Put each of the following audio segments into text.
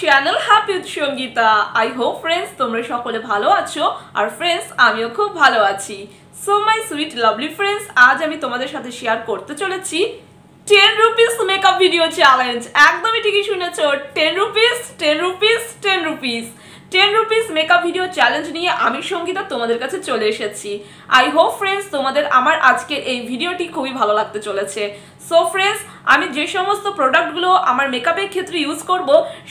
Channel happy Sangeeta I hope friends তোমরা সকলে ভালো আছো। আর ফ্রেন্ডস আমিও খুব ভালো আছি। So my sweet lovely friends আজ আমি তোমাদের সাথে শেয়ার করতে চলেছি ten rupees makeup video challenge একদমই ঠিকই শুনেছ। Ten rupees ten makeup video challenge নিয়ে আমি সঙ্গীতা তোমাদের কাছে চলে এসেছি। আই হোপ ফ্রেন্ডস তোমাদের আমার আজকের এই ভিডিওটি খুবই ভালো লাগতে চলেছে। সো ফ্রেন্ডস আমি যে সমস্ত প্রোডাক্টগুলো আমার মেকআপের ক্ষেত্রে ইউজ করব,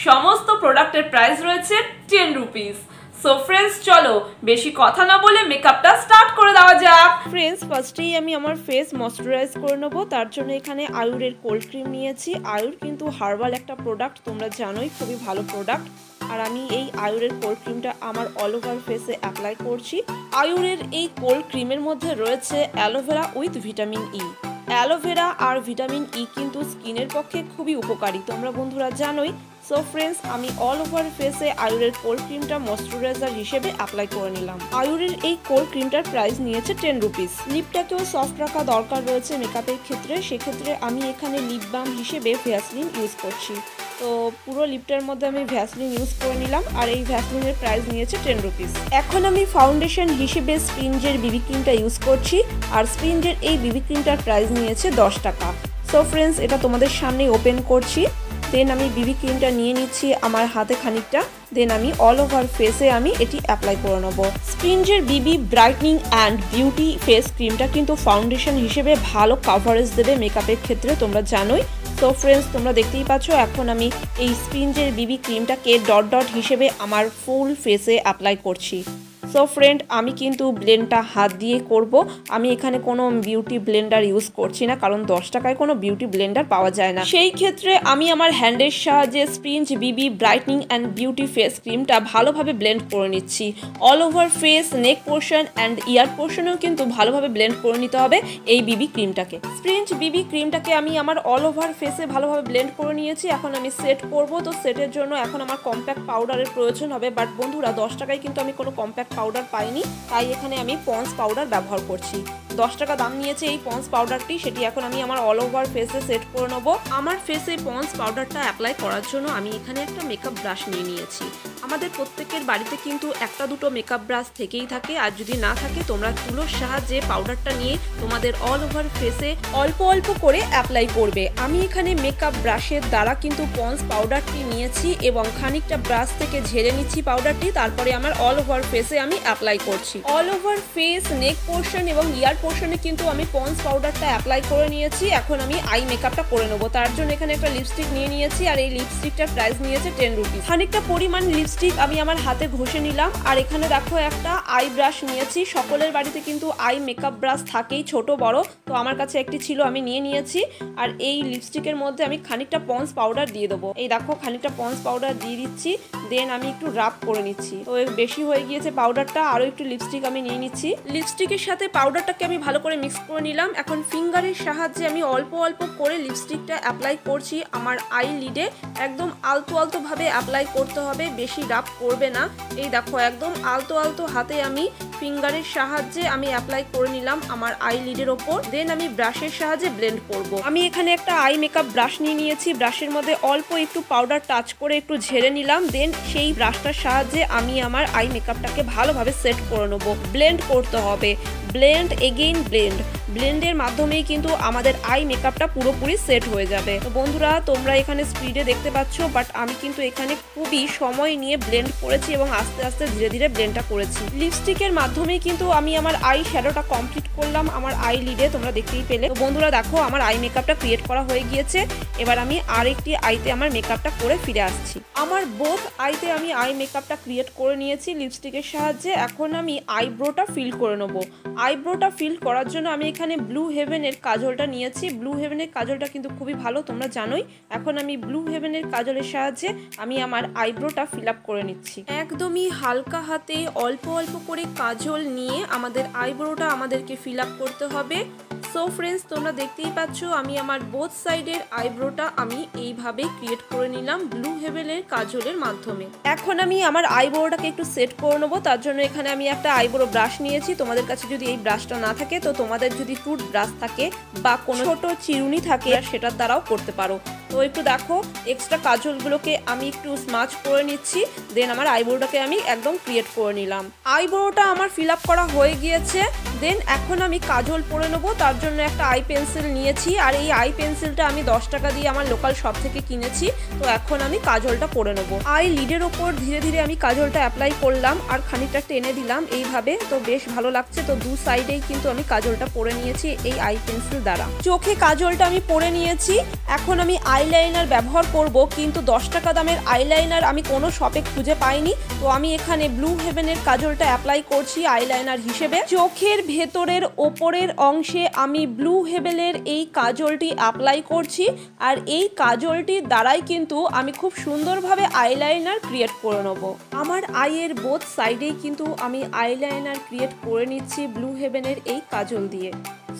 সমস্ত প্রোডাক্টের প্রাইস রয়েছে টেন রুপিস সো ফ্রেন্ডস চলো বেশি কথা না বলে মেকআপটা স্টার্ট করে দেওয়া যাক। ফ্রেন্ডস ফার্স্টেই আমি আমার ফেস ময়শ্চারাইজ করে নেব। তার জন্য এখানে আয়ুরের কোল্ড ক্রিম নিয়েছি। আয়ুর কিন্তু হার্বাল একটা প্রোডাক্ট তোমরা জানোই, খুবই ভালো প্রোডাক্ট আর আমি এই আয়ুরের কোল্ড ক্রিমটা আমার অল ওভার ফেসে অ্যাপ্লাই করছি। আয়ুরের এই কোল্ড ক্রিমের মধ্যে রয়েছে aloe vera with vitamin E aloe vera R vitamin E কিন্তু স্কিনের পক্ষে খুবই উপকারী। তোমরা বন্ধুরা জানোই সো ফ্রেন্ডস আমি অল ওভার ফেসে আয়ুরের কোল্ড ক্রিমটা ময়শ্চারাইজার হিসেবে অ্যাপ্লাই করে নিলাম। আয়ুরের এই কোল্ড ক্রিমটার প্রাইস নিয়েছে টেন রুপিস লিপটাকেও সফট রাখা দরকার রয়েছে মেকআপের ক্ষেত্রে, সেক্ষেত্রে আমি এখানে লিপ বাম হিসেবে ভ্যাসলিন ইউজ করছি। তো পুরো লিপটার মধ্যে আমি ভ্যাসলিন ইউজ করে নিলাম, আর এই ভ্যাসলিনের প্রাইস নিয়েছে টেন রুপিস এখন আমি ফাউন্ডেশন হিসেবে স্প্রিঞ্জের বিবি ক্রিমটা ইউজ করছি, আর স্প্রিঞ্জের এই বিবি ক্রিমটার প্রাইস নিয়েছে দশ টাকা। সো ফ্রেন্ডস এটা তোমাদের সামনেই ওপেন করছি। দেন আমি বিবি ক্রিমটা নিয়ে নিচ্ছি আমার হাতে খানিকটা। দেন আমি অল ওভার ফেসে আমি এটি অ্যাপ্লাই করে নেব। স্প্রিঞ্জের বিবি ব্রাইটনিং অ্যান্ড বিউটি ফেস ক্রিমটা কিন্তু ফাউন্ডেশন হিসেবে ভালো কাভারেজ দেবে মেকআপের ক্ষেত্রে, তোমরা জানোই। তো ফ্রেন্ডস তোমরা দেখতেই পাচ্ছ, এখন আমি এই স্প্রিঞ্জের বিবি ক্রিমটাকে ডট ডট হিসেবে আমার ফুল ফেসে অ্যাপ্লাই করছি। সো ফ্রেন্ড আমি কিন্তু ব্লেন্ডটা হাত দিয়ে করব। আমি এখানে কোনো বিউটি ব্লেন্ডার ইউজ করছি না, কারণ দশ টাকায় কোনো বিউটি ব্লেন্ডার পাওয়া যায় না। সেই ক্ষেত্রে আমি আমার হ্যান্ডের সাহায্যে স্প্রিঞ্জ বিবি ব্রাইটনিং অ্যান্ড বিউটি ফেস ক্রিমটা ভালোভাবে ব্লেন্ড করে নিচ্ছি। All over face neck portion and ear পোর্শনেও কিন্তু ভালোভাবে ব্লেন্ড করে নিতে হবে এই বিবি ক্রিমটাকে স্প্রিঞ্জ বিবি ক্রিমটাকে আমি আমার অল ওভার ফেসে ভালোভাবে ব্লেন্ড করে নিয়েছি। এখন আমি সেট করব। তো সেটের জন্য এখন আমার কম্প্যাক্ট পাউডারের প্রয়োজন হবে। বাট বন্ধুরা, দশ টাকায় কিন্তু আমি কোনো কম্প্যাক্ট পাইনি, তাই এখানে আমি পন্স পাউডার ব্যবহার করছি। দশ টাকা দাম নিয়েছে এই পন্স পাউডারটি সেটি এখন আমি আমার অল ওভার ফেসে সেট করে নেব। আমার ফেসে পন্স পাউডারটা অ্যাপ্লাই করার জন্য আমি এখানে একটা মেকআপ ব্রাশ নিয়ে নিয়েছি। আমাদের প্রত্যেকের বাড়িতে কিন্তু একটা দুটো মেকআপ ব্রাশ থেকেই থাকে, আর যদি না থাকে, তোমরা তুলোর সাহায্যে পাউডারটা নিয়ে তোমাদের অল ওভার ফেসে অল্প অল্প করে অ্যাপ্লাই করবে। আমি এখানে মেকআপ ব্রাশের দ্বারা কিন্তু পন্স পাউডারটি নিয়েছি এবং খানিকটা ব্রাশ থেকে ঝেড়ে নিচ্ছি পাউডারটি তারপরে আমার অল ওভার ফেসে আমি অ্যাপ্লাই করছি। All over face neck portion এবং ইয়ার পোর্শনে কিন্তু আমি পন্স পাউডারটা অ্যাপ্লাই করে নিয়েছি। এখন আমি আই মেকআপটা করে নেব। তার জন্য এখানে একটা লিপস্টিক নিয়ে নিয়েছি আর এই লিপস্টিকটার প্রাইস নিয়েছে টেন রুপিস খানিকটা পরিমাণ লিপস্টিক আমি আমার হাতে ঘষে নিলাম। আর এখানে দেখো একটা আই ব্রাশ নিয়েছি। সকলের বাড়িতে কিন্তু আই মেকআপ ব্রাশ থাকেই, ছোট, বড়। তো আমার কাছে একটি ছিল, আমি নিয়ে নিয়েছি। আর এই লিপস্টিকের মধ্যে আমি খানিকটা পন্স পাউডার দিয়ে দেবো। এই দেখো, খানিকটা পন্স পাউডার দিয়ে দিচ্ছি। দেন আমি একটু রাপ করে নিচ্ছি। তো বেশি হয়ে গিয়েছে পাউডারটা আরও একটু লিপস্টিক আমি নিয়ে নিচ্ছি। লিপস্টিকের সাথে পাউডারটাকে আমি ভালো করে মিক্স করে নিলাম। এখন ফিঙ্গারের সাহায্যে আমি অল্প অল্প করে লিপস্টিকটা অ্যাপ্লাই করছি আমার আই লিডে একদম আলতো আলতোভাবে অ্যাপ্লাই করতে হবে, বেশি রাপ করবে না। এই দেখো, একদম আলতো আলতো হাতে আমি ফিঙ্গারের সাহায্যে আমি অ্যাপ্লাই করে নিলাম আমার আই লিডের ওপর। দেন আমি ব্রাশের সাহায্যে ব্লেন্ড করব। আমি এখানে একটা আই মেকআপ ব্রাশ নিয়ে নিয়েছি। ব্রাশের মধ্যে অল্প একটু পাউডার টাচ করে একটু ঝেড়ে নিলাম। দেন সেই ব্রাশটার সাহায্যে আমি আমার আই মেকআপটাকে ভালোভাবে সেট করে নেব। ব্লেন্ড করতে হবে। ব্লেন্ড এগেইন ব্লেন্ড ব্লেন্ডের মাধ্যমেই কিন্তু আমাদের আই মেকআপটা পুরোপুরি সেট হয়ে যাবে। তো বন্ধুরা, তোমরা এখানে স্পিডে দেখতে পাচ্ছ বাট আমি কিন্তু এখানে খুবই সময় নিয়ে ব্লেন্ড করেছি এবং আস্তে আস্তে ধীরে ধীরে ব্লেন্ডটা করেছি। লিপস্টিকের মাধ্যমেই কিন্তু আমি আমার আই শ্যাডোটা কমপ্লিট করলাম আমার আই লিডে তোমরা দেখতেই পেলে। তো বন্ধুরা, দেখো আমার আই মেকআপটা ক্রিয়েট করা হয়ে গিয়েছে। এবার আমি আরেকটি আইতে আমার মেকআপটা করে ফিরে আসছি। আমার বোথ আইতে আমি আই মেকআপটা ক্রিয়েট করে নিয়েছি লিপস্টিকের সাহায্যে। এখন আমি আইব্রোটা ফিল করে নেব। আইব্রোটা ফিল করার জন্য আমি এখানে ব্লু হেভেনের কাজলটা নিয়েছি। ব্লু হেভেনের কাজলটা কিন্তু খুবই ভালো, তোমরা জানোই। এখন আমি ব্লু হেভেনের কাজলের সাহায্যে আমি আমার আইব্রোটা ফিল আপ করে নিচ্ছি। একদমই হালকা হাতে অল্প অল্প করে কাজল নিয়ে আমাদের আইব্রোটা আমাদেরকে ফিল আপ করতে হবে। সো ফ্রেন্ডস তোমরা দেখতেই পাচ্ছ, আমি আমার বোথ সাইডের আইব্রোটা আমি এইভাবে ক্রিয়েট করে নিলাম ব্লু হেভেলের কাজলের মাধ্যমে। এখন আমি আমার আইব্রোটাকে একটু সেট করে নেব, তার জন্য এখানে আমি একটা আইব্রো ব্রাশ নিয়েছি। তোমাদের কাছে যদি এই ব্রাশটা না থাকে, তো তোমাদের যদি টুথ ব্রাশ থাকে বা কোনো ছোট চিরুনি থাকে, আর সেটার দ্বারাও করতে পারো। তো একটু দেখো এক্সট্রা কাজলগুলোকে আমি একটু স্মাচ করে নিচ্ছি দেন আমার আইব্রোটাকে আমি একদম ক্রিয়েট করে নিলাম। আইব্রোটা আমার ফিল আপ করা হয়ে গিয়েছে। দেন। এখন আমি কাজল পরে নেব, তার জন্য একটা আই পেন্সিল নিয়েছি। আর এই আই পেন্সিলটা আমি দশ টাকা দিয়ে আমার লোকাল শপ থেকে কিনেছি, তো এখন আমি কাজলটা পরে নেব। আই লিডের ওপর ধীরে ধীরে আমি কাজলটা অ্যাপ্লাই করলাম, আর খানিকটা টেনে দিলাম এইভাবে, তো বেশ ভালো লাগছে। তো দু সাইডেই কিন্তু আমি কাজলটা পরে নিয়েছি এই আই পেন্সিল দ্বারা। চোখে কাজলটা আমি পরে নিয়েছি। এখন আমি আইলাইনার ব্যবহার করব, কিন্তু দশ টাকা দামের আইলাইনার আমি কোনো শপে খুঁজে পাইনি। তো আমি এখানে ব্লু হেভেনের কাজলটা অ্যাপ্লাই করছি আইলাইনার হিসেবে। চোখের ভেতরের ওপরের অংশে আমি ব্লু হেভেলের এই কাজলটি অ্যাপ্লাই করছি আর এই কাজলটির দ্বারাই কিন্তু আমি খুব সুন্দরভাবে আইলাইনার ক্রিয়েট করে নেব। আমার আইয়ের বোথ সাইডেই কিন্তু আমি আইলাইনার ক্রিয়েট করে নিচ্ছি ব্লু হেভেনের এই কাজল দিয়ে।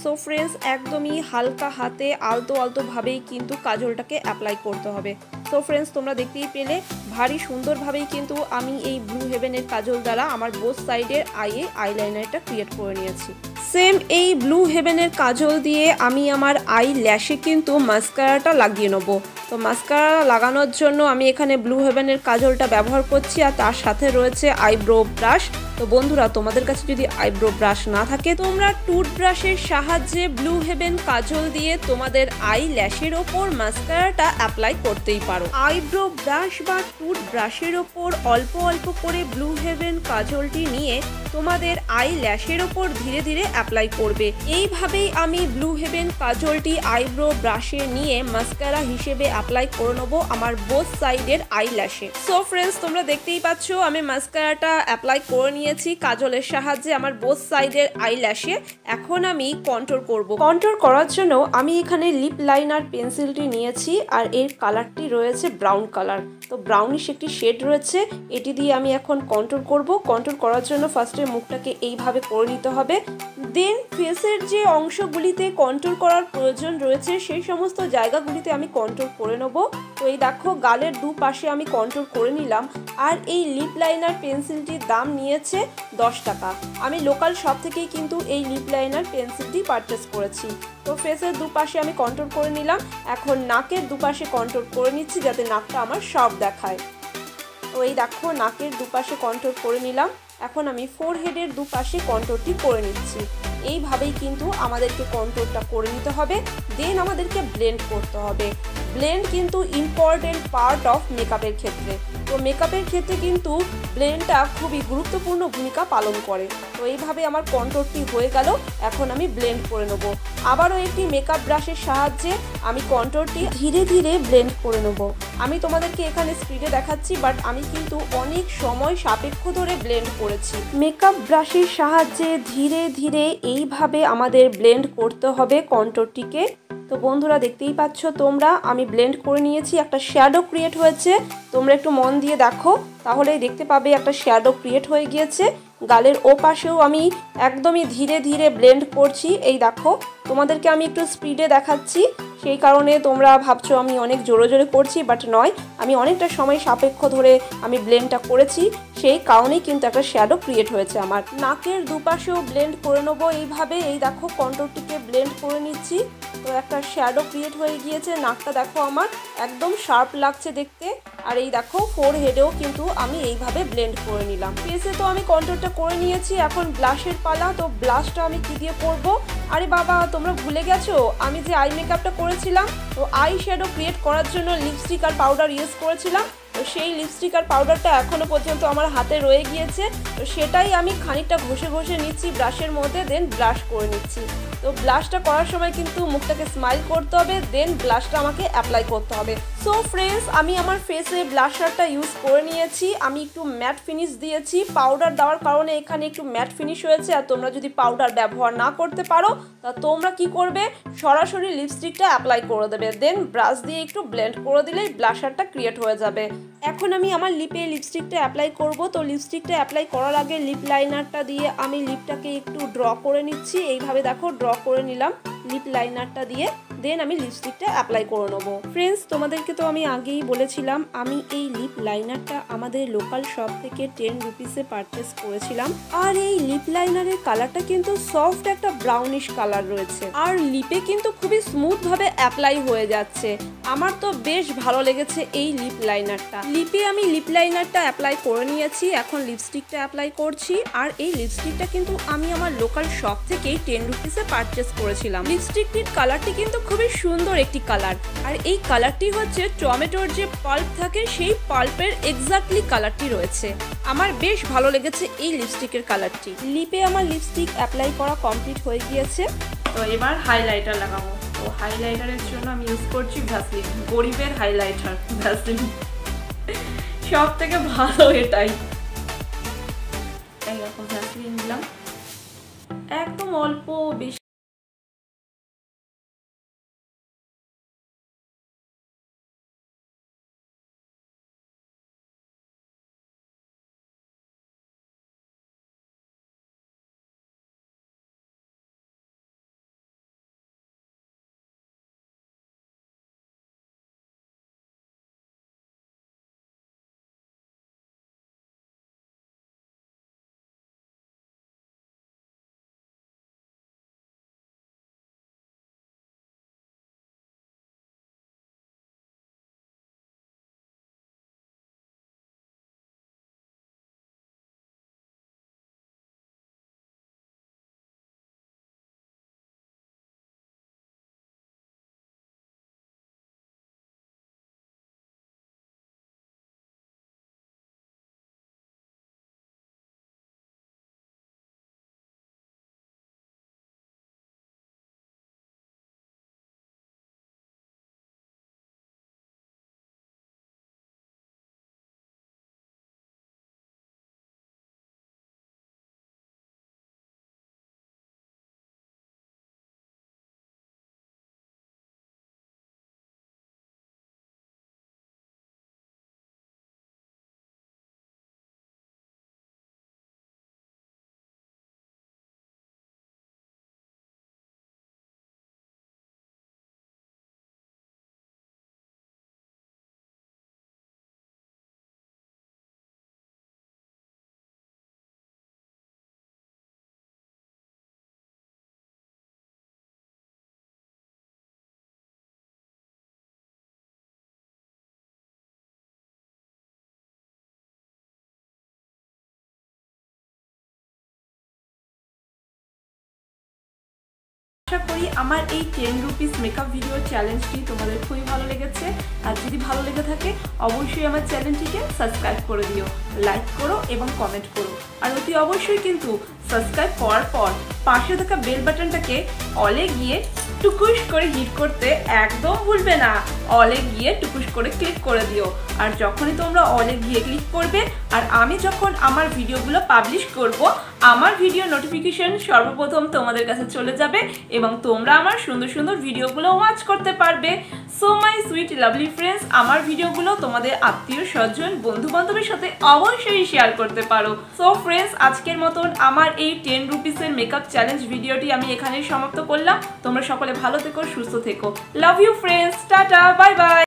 সো ফ্রেন্ডস, একদমই হালকা হাতে আলতো আলতোভাবেই কিন্তু কাজলটাকে অ্যাপ্লাই করতে হবে। সো ফ্রেন্ডস তোমরা দেখতেই পেলে, ভারী সুন্দরভাবেই কিন্তু আমি এই ব্লু হেভেনের কাজল দ্বারা আমার বোথ সাইডের আইয়ে আইলাইনারটা ক্রিয়েট করে নিয়েছি। সেম এই ব্লু হেভেনের কাজল দিয়ে আমি আমার আই ল্যাশে কিন্তু মাস্কারাটা লাগিয়ে নেব। তো মাস্কারা লাগানোর জন্য আমি এখানে ব্লু হেভেনের কাজলটা ব্যবহার করছি আর তার সাথে রয়েছে আইব্রো ব্রাশ তো বন্ধুরা, তোমাদের কাছে যদি আইব্রো ব্রাশ না থাকে, তোমরা টুথ ব্রাশের সাহায্যে ব্লু হেভেন কাজল দিয়ে তোমাদের আই ল্যাশের ওপর মাস্কারাটা অ্যাপ্লাই করতেই পারো। আইব্রো ব্রাশ বা টুথ ব্রাশের ওপর অল্প অল্প করে ব্লু হেভেন কাজলটি নিয়ে তোমাদের আই ল্যাশের ওপর ধীরে ধীরে অ্যাপ্লাই করবে। এইভাবেই আমি ব্লু হেভেন কাজলটি আইব্রো ব্রাশে নিয়ে মাস্কারা হিসেবে অ্যাপ্লাই করে নেব আমার বোথ সাইডের আই ল্যাশে সো ফ্রেন্ডস তোমরা দেখতেই পাচ্ছ, আমি মাস্কারাটা অ্যাপ্লাই করে নিয়েছি কাজলের সাহায্যে আমার বোথ সাইডের আই ল্যাশে এখন আমি কন্ট্রোল করব। কন্ট্রোল করার জন্য আমি এখানে লিপ লাইনার পেন্সিলটি নিয়েছি আর এর কালারটি রয়েছে ব্রাউন কালার তো ব্রাউনিশ একটি শেড রয়েছে, এটি দিয়ে আমি এখন কন্ট্রোল করব। কন্ট্রোল করার জন্য ফার্স্টে মুখটাকে এইভাবে করে নিতে হবে। দেন ফেসের যে অংশগুলিতে কন্ট্রোল করার প্রয়োজন রয়েছে, সেই সমস্ত জায়গাগুলিতে আমি কন্ট্রোল করে নেব। তো এই দেখো, গালের দুপাশে আমি কন্ট্রোল করে নিলাম। আর এই লিপ লাইনার পেন্সিলটির দাম নিয়েছে দশ টাকা। আমি লোকাল শপ থেকেই কিন্তু এই লিপ লাইনার পেন্সিলটি পারচেস করেছি। তো ফেসের দুপাশে আমি কন্ট্রোল করে নিলাম। এখন নাকের দুপাশে কন্ট্রোল করে নিচ্ছি যাতে নাকটা আমার সব দেখায়। তো এই দেখো, নাকের দুপাশে কন্ট্রোল করে নিলাম। এখন আমি ফোর হেডের দুপাশে কন্ট্রোলটি করে নিচ্ছি। এইভাবেই কিন্তু আমাদেরকে কন্ট্রোলটা করে নিতে হবে। দেন আমাদেরকে ব্লেন্ড করতে হবে। ব্লেন্ড কিন্তু ইম্পর্টেন্ট পার্ট অফ মেকআপের ক্ষেত্রে। তো মেকআপের ক্ষেত্রে কিন্তু ব্লেন্ডটা খুবই গুরুত্বপূর্ণ ভূমিকা পালন করে। তো এইভাবে আমার কন্ট্রোলটি হয়ে গেল, এখন আমি ব্লেন্ড করে নেব। আবারও একটি মেকআপ ব্রাশের সাহায্যে আমি কন্ট্রোলটি ধীরে ধীরে ব্লেন্ড করে নেব। আমি তোমাদেরকে এখানে স্পিডে দেখাচ্ছি বাট আমি কিন্তু অনেক সময় সাপেক্ষ ধরে ব্লেন্ড করেছি। মেকআপ ব্রাশের সাহায্যে ধীরে ধীরে এইভাবে আমাদের ব্লেন্ড করতে হবে কন্ট্রোলটিকে তো বন্ধুরা দেখতেই পাচ্ছ তোমরা, আমি ব্লেন্ড করে নিয়েছি, একটা শ্যাডো ক্রিয়েট হয়েছে। তোমরা একটু মন দিয়ে দেখো, তাহলেই দেখতে পাবে একটা শ্যাডো ক্রিয়েট হয়ে গিয়েছে। গালের ও পাশেও আমি একদমই ধীরে ধীরে ব্লেন্ড করছি। এই দেখো, তোমাদেরকে আমি একটু স্পিডে দেখাচ্ছি। সেই কারণে তোমরা ভাবছ আমি অনেক জোরে জোরে করছি বাট নয়, আমি অনেকটা সময় সাপেক্ষ ধরে আমি ব্লেন্ডটা করেছি। সেই কারণেই কিন্তু একটা শ্যাডো ক্রিয়েট হয়েছে আমার। নাকের দুপাশেও ব্লেন্ড করে নেব এইভাবে। এই দেখো কন্ট্রোলটিকে ব্লেন্ড করে নিচ্ছি। তো একটা শ্যাডো ক্রিয়েট হয়ে গিয়েছে, নাকটা দেখো আমার, একদম শার্প লাগছে দেখতে। আর এই দেখো ফোর হেডেও কিন্তু আমি এইভাবে ব্লেন্ড করে নিলাম। ফেসে তো আমি কন্ট্রোলটা করে নিয়েছি, এখন ব্লাশের পালা, তো ব্লাশটা আমি কি দিয়ে করব আরে বাবা, তোমরা ভুলে গেছো? আমি যে আই মেকআপটা করেছিলাম, তো আই শ্যাডো ক্রিয়েট করার জন্য লিপস্টিক আর পাউডার ইউজ করেছিলাম। তো সেই লিপস্টিক আর পাউডারটা এখনও পর্যন্ত আমার হাতে রয়ে গিয়েছে। তো সেটাই আমি খানিকটা ঘষে ঘষে নিচ্ছি ব্রাশের মধ্যে দেন ব্রাশ করে নিচ্ছি। তো ব্লাশটা করার সময় কিন্তু মুখটাকে স্মাইল করতে হবে দেন ব্লাশটা আমাকে অ্যাপ্লাই করতে হবে। সো ফ্রেন্ডস আমি আমার ফেসে ব্লাশারটা ইউজ করে নিয়েছি। আমি একটু ম্যাট ফিনিশ দিয়েছি। পাউডার দেওয়ার কারণে এখানে একটু ম্যাট ফিনিশ হয়েছে। আর তোমরা যদি পাউডার ব্যবহার না করতে পারো, তা তোমরা কি করবে? সরাসরি লিপস্টিকটা অ্যাপ্লাই করে দেবে। দেন ব্রাশ দিয়ে একটু ব্লেন্ড করে দিলেই ব্লাশারটা ক্রিয়েট হয়ে যাবে। এখন আমি আমার লিপে লিপস্টিকটা অ্যাপ্লাই করব। তো লিপস্টিকটা অ্যাপ্লাই করার আগে লিপ লাইনারটা দিয়ে আমি লিপটাকে একটু ড্র করে নিচ্ছি। এইভাবে দেখো ড্র করে নিলাম লিপ লাইনারটা দিয়ে। দেন আমি লিপস্টিকটা অ্যাপ্লাই করে নেব। ফ্রেন্ডস তোমাদেরকে তো আমি আগেই বলেছিলাম, আমি এই লিপ লাইনারটা আমাদের লোকাল শপ থেকে টেন রুপিসে পারচেস করেছিলাম। আর এই লিপ লাইনারের কালারটা কিন্তু সফট একটা ব্রাউনিশ কালার রয়েছে। আর লিপে কিন্তু খুবই স্মুথভাবে অ্যাপ্লাই হয়ে যাচ্ছে। আমার তো বেশ ভালো লেগেছে এই লিপ লাইনারটা লিপে আমি লিপ লাইনারটা অ্যাপ্লাই করে নিয়েছি, এখন লিপস্টিকটা অ্যাপ্লাই করছি। আর এই লিপস্টিকটা কিন্তু আমি আমার লোকাল শপ থেকেই টেন রুপিসে পারচেস করেছিলাম। লিপস্টিকটির কালারটি কিন্তু খুবই সুন্দর একটি কালার। আর এই কালারটি হচ্ছে টমেটোর যে পাল্প থাকে, সেই পাল্পের এক্স্যাক্টলি কালারটি রয়েছে। আমার বেশ ভালো লেগেছে এই লিপস্টিকের কালারটি। লিপে আমার লিপস্টিক অ্যাপ্লাই করা কমপ্লিট হয়ে গিয়েছে। তো এবার হাইলাইটার লাগাবো। তো হাইলাইটারের জন্য আমি ইউজ করছি ভ্যাসলিন গরিবের হাইলাইটার ভ্যাসলিন সব থেকে ভালো এটাই। এইরকম ভ্যাসলিন দিলাম একদম অল্প বেশি আশা করি আমার এই টেন রুপিস মেকআপ ভিডিও চ্যালেঞ্জটি তোমাদের খুবই ভালো লেগেছে। আর যদি ভালো লেগে থাকে, অবশ্যই আমার চ্যানেলটিকে সাবস্ক্রাইব করে দিও লাইক করো এবং কমেন্ট করো। আর অতি অবশ্যই কিন্তু সাবস্ক্রাইব করার পর পাশে থাকা বেল বাটনটাকে অলে গিয়ে টুকুস করে হিট করতে একদম ভুলবে না। অলে গিয়ে টুকুস করে ক্লিক করে দিও। আর যখনই তোমরা অলে গিয়ে ক্লিক করবে, আর আমি যখন আমার ভিডিওগুলো পাবলিশ করব আমার ভিডিও নোটিফিকেশন সর্বপ্রথম তোমাদের কাছে চলে যাবে এবং তোমরা আমার সুন্দর সুন্দর ভিডিওগুলো ওয়াচ করতে পারবে। So my sweet lovely friends আমার ভিডিওগুলো তোমাদের আত্মীয় স্বজন বন্ধু বান্ধবের সাথে অবশ্যই শেয়ার করতে পারো। সো ফ্রেন্ডস আজকের মতন আমার এই টেন রুপিসের মেকআপ চ্যালেঞ্জ ভিডিওটি আমি এখানেই সমাপ্ত করলাম। তোমরা সকলে ভালো থেকো, সুস্থ থেকো। Love you friends tata bye bye